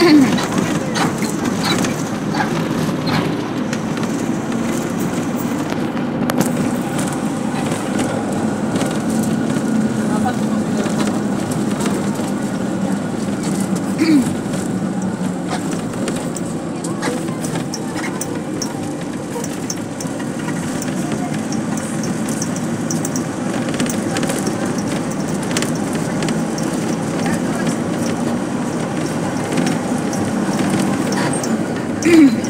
Mm-hmm. 嗯